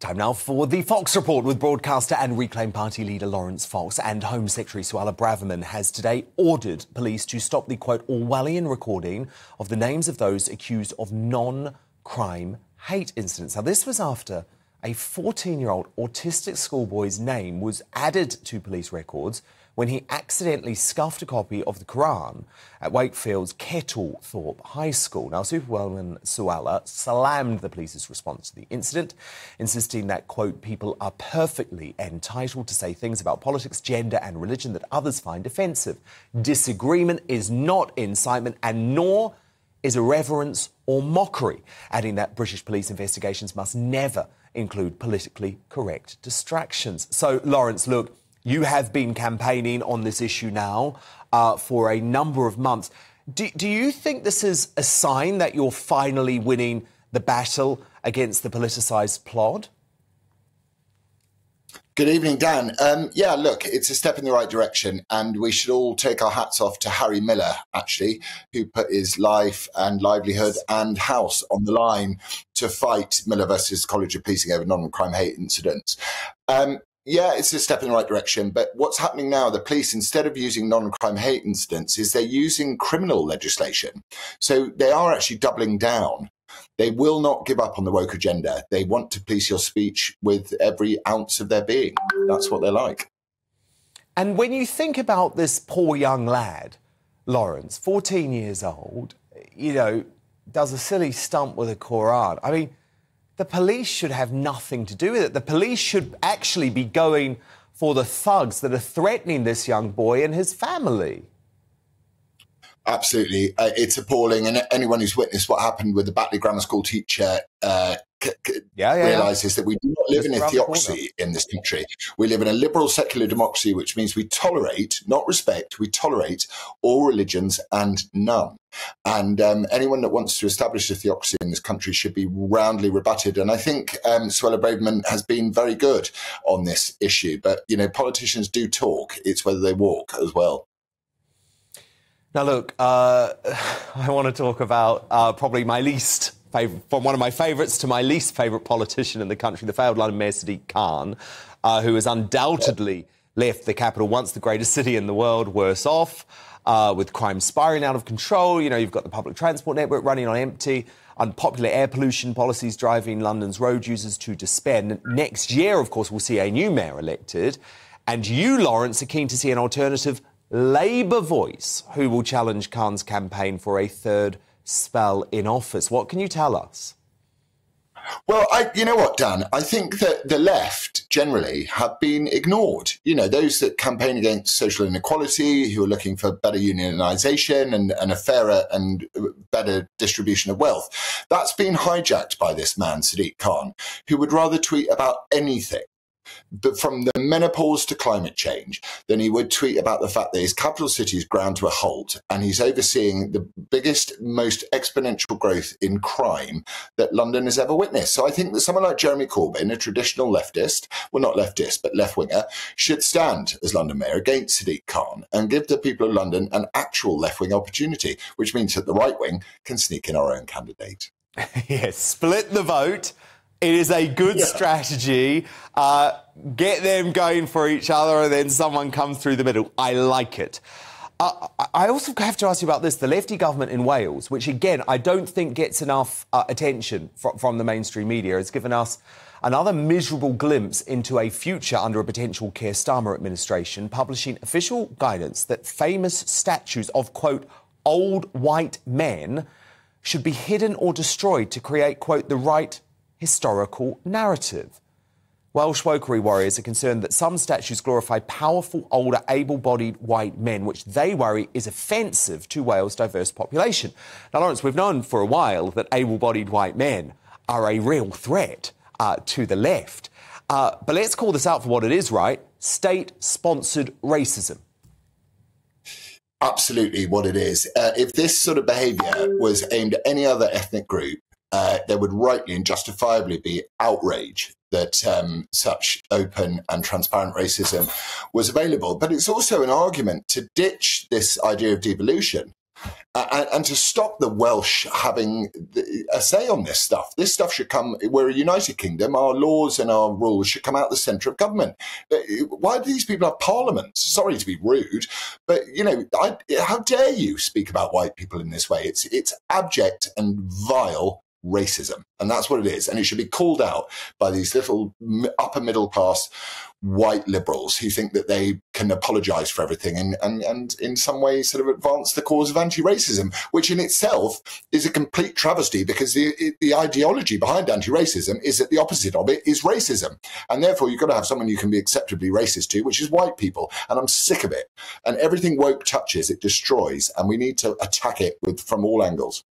Time now for the Fox Report with broadcaster and Reclaim Party leader Laurence Fox and Home Secretary Suella Braverman has today ordered police to stop the quote Orwellian recording of the names of those accused of non-crime hate incidents. Now this was after a 14-year-old autistic schoolboy's name was added to police records when he accidentally scuffed a copy of the Quran at Wakefield's Kettlethorpe High School. Now, Superwoman Suella slammed the police's response to the incident, insisting that, quote, people are perfectly entitled to say things about politics, gender, and religion that others find offensive. Disagreement is not incitement, and nor is irreverence or mockery, adding that British police investigations must never include politically correct distractions. So, Laurence, look, you have been campaigning on this issue now uh, for a number of months. Do, do you think this is a sign that you're finally winning the battle against the politicised plod? Good evening, Dan. Um, yeah, look, it's a step in the right direction, and we should all take our hats off to Harry Miller, actually, who put his life and livelihood and house on the line to fight Miller versus College of Policing over non-crime hate incidents. Um, yeah, it's a step in the right direction. But what's happening now, the police, instead of using non crime hate incidents, is they're using criminal legislation. So they are actually doubling down. They will not give up on the woke agenda. They want to police your speech with every ounce of their being. That's what they're like. And when you think about this poor young lad, Laurence, 14 years old, you know, does a silly stunt with a Quran. I mean, the police should have nothing to do with it. The police should actually be going for the thugs that are threatening this young boy and his family. Absolutely. Uh, it's appalling. And anyone who's witnessed what happened with the Batley Grammar School teacher uh, c- c- yeah, yeah, realizes yeah. that we do not live Just in a theocracy in this country. We live in a liberal secular democracy, which means we tolerate, not respect, we tolerate all religions and none. And um, anyone that wants to establish a theocracy in this country should be roundly rebutted. And I think um, Suella Braverman has been very good on this issue. But, you know, politicians do talk. It's whether they walk as well. Now, look, uh, I want to talk about uh, probably my least from one of my favourites to my least favourite politician in the country, the failed London Mayor Sadiq Khan, uh, who has undoubtedly left the capital, once the greatest city in the world, worse off, uh, with crime spiraling out of control. You know, you've got the public transport network running on empty, unpopular air pollution policies driving London's road users to despair. Next year, of course, we'll see a new mayor elected. And you, Laurence, are keen to see an alternative Labour voice who will challenge Khan's campaign for a third spell in office. What can you tell us? Well, I, you know what, Dan? I think that the left generally have been ignored. You know, those that campaign against social inequality, who are looking for better unionisation and, and a fairer and better distribution of wealth. That's been hijacked by this man, Sadiq Khan, who would rather tweet about anything but from the menopause to climate change, then he would tweet about the fact that his capital city is ground to a halt and he's overseeing the biggest, most exponential growth in crime that London has ever witnessed. So I think that someone like Jeremy Corbyn, a traditional leftist, well, not leftist, but left winger, should stand as London mayor against Sadiq Khan and give the people of London an actual left wing opportunity, which means that the right wing can sneak in our own candidate. yes, split the vote it is a good yeah. strategy. Uh, get them going for each other, and then someone comes through the middle. I like it. Uh, I also have to ask you about this. The lefty government in Wales, which again I don't think gets enough uh, attention fr- from the mainstream media, has given us another miserable glimpse into a future under a potential Keir Starmer administration, publishing official guidance that famous statues of quote old white men should be hidden or destroyed to create quote the right historical narrative. Welsh wokery warriors are concerned that some statues glorify powerful, older, able bodied white men, which they worry is offensive to Wales' diverse population. Now, Laurence, we've known for a while that able bodied white men are a real threat uh, to the left. Uh, but let's call this out for what it is, right? State sponsored racism. Absolutely, what it is. Uh, if this sort of behaviour was aimed at any other ethnic group, uh, there would rightly and justifiably be outrage that um, such open and transparent racism was available. But it's also an argument to ditch this idea of devolution uh, and to stop the Welsh having a say on this stuff. This stuff should come, we're a United Kingdom, our laws and our rules should come out of the centre of government. Uh, why do these people have parliaments? Sorry to be rude, but, you know, I, how dare you speak about white people in this way? It's, it's abject and vile racism. And that's what it is. And it should be called out by these little upper middle class white liberals who think that they can apologize for everything and, and, and in some way sort of advance the cause of anti-racism, which in itself is a complete travesty because the, the ideology behind anti-racism is that the opposite of it is racism. And therefore you've got to have someone you can be acceptably racist to, which is white people. And I'm sick of it. And everything woke touches, it destroys. And we need to attack it with from all angles.